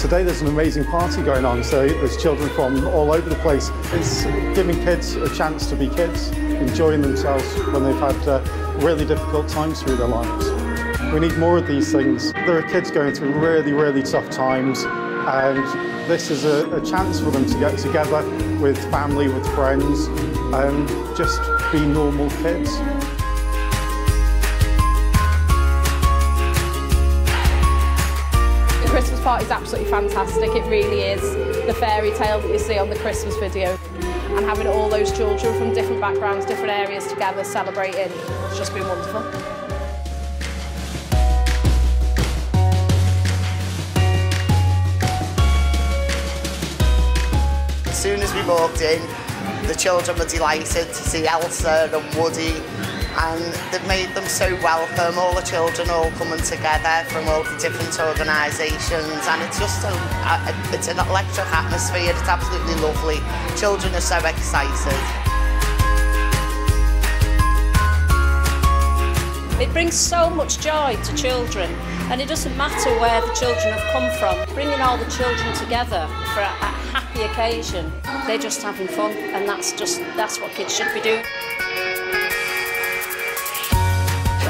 Today there's an amazing party going on, so there's children from all over the place. It's giving kids a chance to be kids, enjoying themselves when they've had uh, really difficult times through their lives. We need more of these things. There are kids going through really, really tough times, and this is a, a chance for them to get together with family, with friends, and just be normal kids. Party is absolutely fantastic. It really is the fairy tale that you see on the Christmas video. And having all those children from different backgrounds, different areas together celebrating, it's just been wonderful. As soon as we walked in, the children were delighted to see Elsa and Woody and they've made them so welcome, all the children all coming together from all the different organisations and it's just a, a, it's an electric atmosphere, it's absolutely lovely. Children are so excited. It brings so much joy to children and it doesn't matter where the children have come from. Bringing all the children together for a, a happy occasion, they're just having fun and that's just, that's what kids should be doing.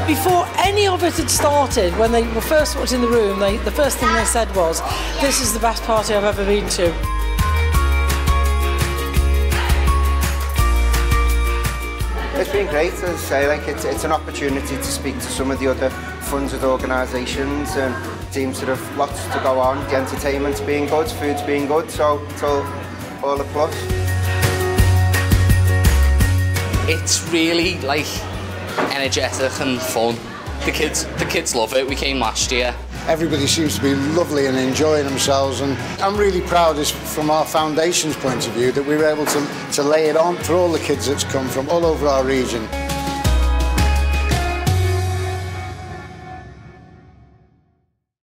Before any of it had started, when they were first walked in the room, they, the first thing they said was, this is the best party I've ever been to. It's been great, as I say, like it's, it's an opportunity to speak to some of the other funded organisations and seems to have lots to go on. The entertainment's being good, food's being good, so it's all, all a plus. It's really like energetic and fun. The kids, the kids love it. We came last year. Everybody seems to be lovely and enjoying themselves and I'm really proud from our foundation's point of view that we were able to, to lay it on for all the kids that's come from all over our region.